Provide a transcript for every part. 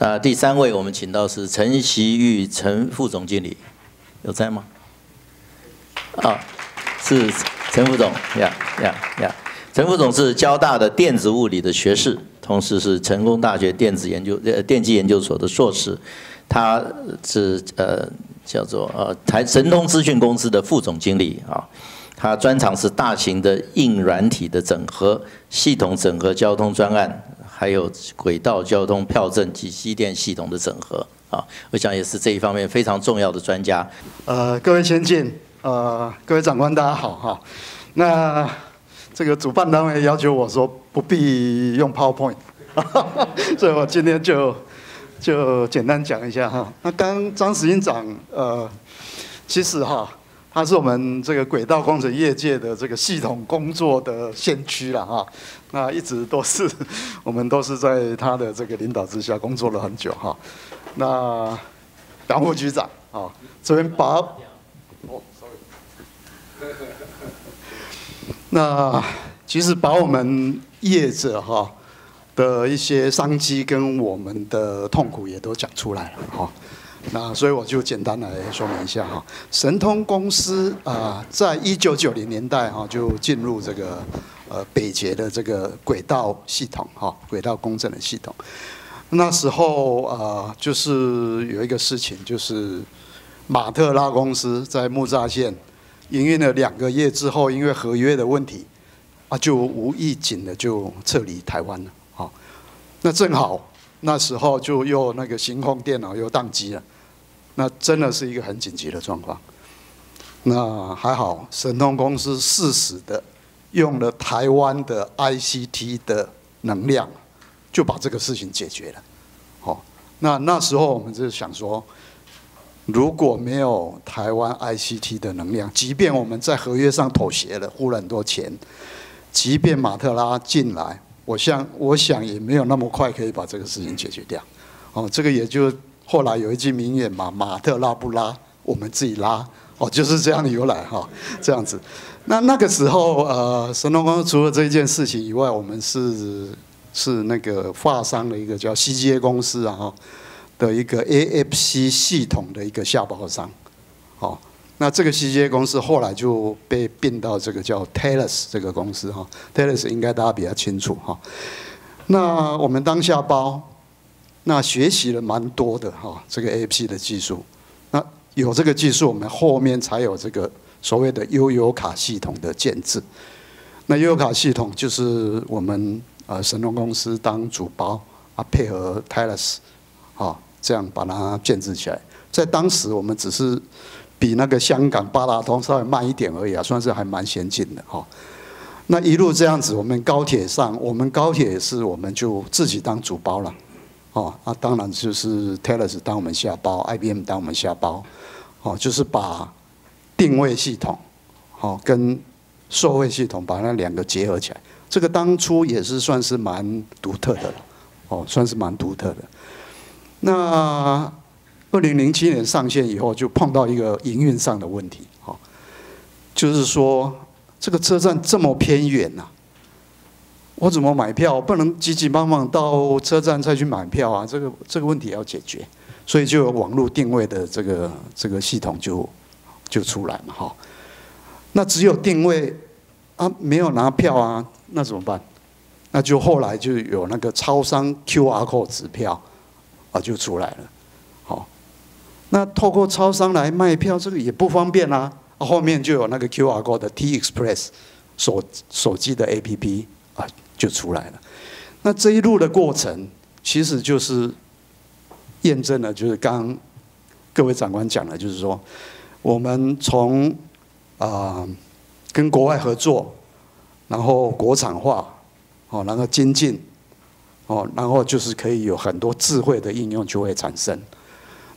那第三位我们请到是陈习玉陈副总经理，有在吗？啊，是陈副总，呀呀呀，陈副总是交大的电子物理的学士，同时是成功大学电子研究呃电机研究所的硕士，他是呃叫做呃台神通资讯公司的副总经理啊，他专长是大型的硬软体的整合、系统整合、交通专案，还有轨道交通票证及机电系统的整合啊，我想也是这一方面非常重要的专家。呃，各位先进。呃，各位长官，大家好哈。那这个主办单位要求我说不必用 PowerPoint，所以我今天就就简单讲一下哈。那刚张执行长呃，其实哈，他是我们这个轨道工程业界的这个系统工作的先驱了哈。那一直都是我们都是在他的这个领导之下工作了很久哈。那杨副局长啊，这边把。那其实把我们业者哈的一些商机跟我们的痛苦也都讲出来了哈。那所以我就简单来说明一下哈。神通公司啊，在一九九零年代哈就进入这个呃北捷的这个轨道系统哈，轨道公正的系统。那时候啊，就是有一个事情，就是马特拉公司在木栅线。营运了两个月之后，因为合约的问题，啊，就无预警的就撤离台湾了。好，那正好那时候就又那个行控电脑又宕机了，那真的是一个很紧急的状况。那还好，神通公司适时的用了台湾的 ICT 的能量，就把这个事情解决了。好，那那时候我们就想说。如果没有台湾 ICT 的能量，即便我们在合约上妥协了，付了很多钱，即便马特拉进来，我想我想也没有那么快可以把这个事情解决掉。哦，这个也就后来有一句名言嘛，马特拉不拉，我们自己拉。哦，就是这样的由来哈，这样子。那那个时候，呃，神龙公司除了这一件事情以外，我们是是那个发商的一个叫 CGA 公司啊哈。的一个 AFC 系统的一个下包商，好，那这个 CJ 公司后来就被并到这个叫 Talos 这个公司哈，Talos 应该大家比较清楚哈。那我们当下包，那学习了蛮多的哈，这个 A P 的技术，那有这个技术，我们后面才有这个所谓的悠游卡系统的建制。那悠游卡系统就是我们呃神龙公司当主包啊，配合 Taylors，啊。这样把它建制起来，在当时我们只是比那个香港八达通稍微慢一点而已啊，算是还蛮先进的哈。那一路这样子，我们高铁上，我们高铁是，我们就自己当主包了，哦，那当然就是 Taylor 当我们下包，IBM 当我们下包，哦，就是把定位系统，哦，跟售位系统把那两个结合起来，这个当初也是算是蛮独特的了，哦，算是蛮独特的。那二零零七年上线以后，就碰到一个营运上的问题，哈，就是说这个车站这么偏远呐，我怎么买票？不能急急忙忙到车站再去买票啊！这个这个问题要解决，所以就有网络定位的这个这个系统就就出来嘛，哈。那只有定位啊，没有拿票啊，那怎么办？那就后来就有那个超商 QR code 支票。啊，就出来了，好，那透过超商来卖票，这个也不方便啊。后面就有那个 QR code 的 T Express 手手机的 APP，就出来了。那这一路的过程，其实就是验证了，就是刚各位长官讲的，就是说，我们从啊跟国外合作，然后国产化，哦，然后精进。哦，然后就是可以有很多智慧的应用就会产生。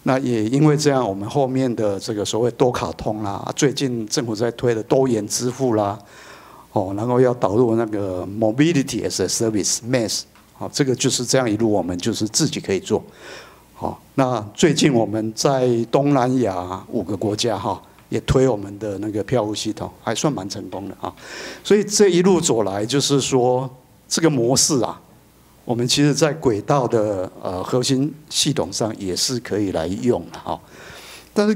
那也因为这样，我们后面的这个所谓多卡通啦，最近政府在推的多元支付啦，哦，然后要导入那个 mobility as a service mass，好，这个就是这样一路我们就是自己可以做。好，那最近我们在东南亚五个国家哈，也推我们的那个票务系统，还算蛮成功的啊。所以这一路走来，就是说这个模式啊。我们其实在轨道的呃核心系统上也是可以来用的哈。但是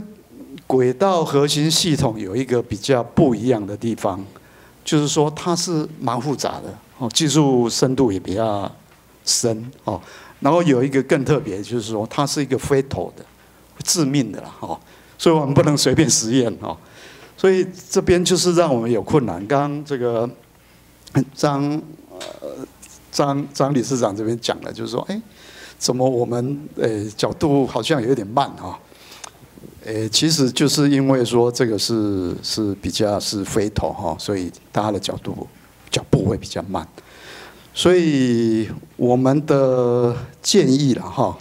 轨道核心系统有一个比较不一样的地方，就是说它是蛮复杂的哦，技术深度也比较深哦。然后有一个更特别，就是说它是一个 fatal 的，致命的啦哦，所以我们不能随便实验哦。所以这边就是让我们有困难。刚刚这个 张呃张张理事长这边讲了，就是说，哎，怎么我们呃角度好像有点慢哈？呃，其实就是因为说这个是是比较是飞头哈，所以大家的角度脚步会比较慢。所以我们的建议了哈，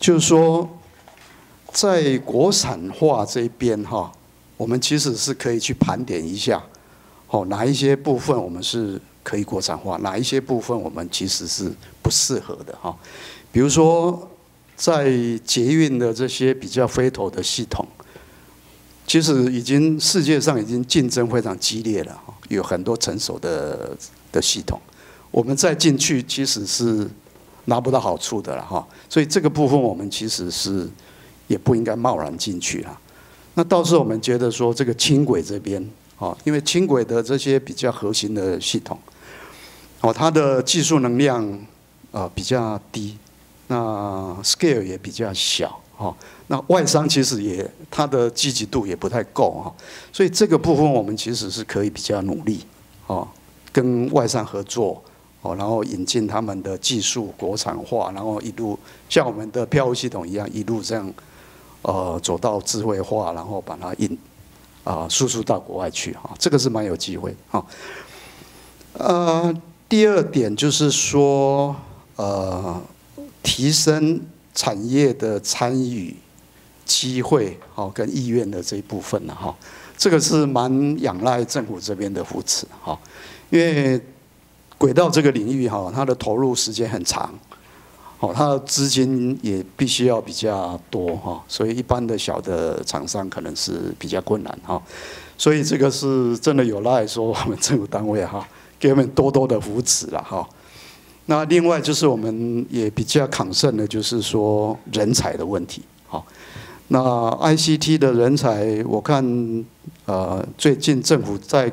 就是说在国产化这边哈。我们其实是可以去盘点一下，哦，哪一些部分我们是可以国产化，哪一些部分我们其实是不适合的哈。比如说，在捷运的这些比较飞头的系统，其实已经世界上已经竞争非常激烈了，有很多成熟的的系统，我们再进去其实是拿不到好处的了哈。所以这个部分我们其实是也不应该贸然进去了。那倒是我们觉得说，这个轻轨这边，哦，因为轻轨的这些比较核心的系统，哦，它的技术能量啊比较低，那 scale 也比较小，哈，那外商其实也它的积极度也不太够，哈，所以这个部分我们其实是可以比较努力，哦，跟外商合作，哦，然后引进他们的技术国产化，然后一路像我们的票务系统一样，一路这样。呃，走到智慧化，然后把它引啊输出到国外去哈，这个是蛮有机会哈。呃，第二点就是说，呃，提升产业的参与机会好跟意愿的这一部分呢哈，这个是蛮仰赖政府这边的扶持哈，因为轨道这个领域哈，它的投入时间很长。哦，它的资金也必须要比较多哈，所以一般的小的厂商可能是比较困难哈，所以这个是真的有赖说我们政府单位哈，给我们多多的扶持了哈。那另外就是我们也比较抗胜的，就是说人才的问题哈。那 ICT 的人才，我看呃最近政府在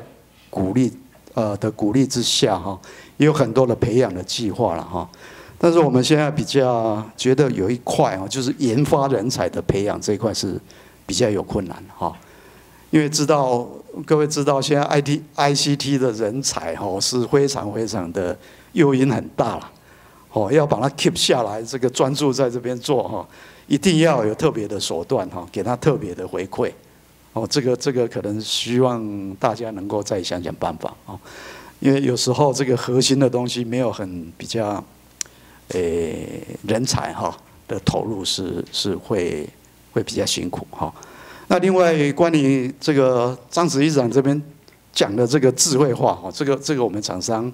鼓励呃的鼓励之下哈，也有很多的培养的计划了哈。但是我们现在比较觉得有一块啊，就是研发人才的培养这一块是比较有困难哈，因为知道各位知道现在 IT ICT 的人才哈是非常非常的诱因很大了，哦要把它 keep 下来，这个专注在这边做哈，一定要有特别的手段哈，给他特别的回馈，哦这个这个可能希望大家能够再想想办法啊，因为有时候这个核心的东西没有很比较。诶，人才哈的投入是是会会比较辛苦哈。那另外关于这个张子怡长这边讲的这个智慧化哈，这个这个我们厂商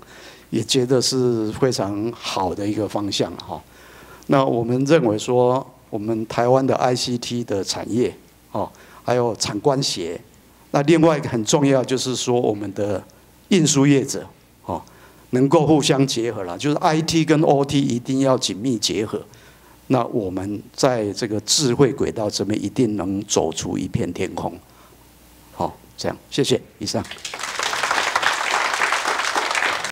也觉得是非常好的一个方向哈。那我们认为说，我们台湾的 ICT 的产业哦，还有产官协，那另外一个很重要就是说，我们的运输业者哦。能够互相结合了，就是 I T 跟 O T 一定要紧密结合。那我们在这个智慧轨道这边一定能走出一片天空。好，这样，谢谢，以上。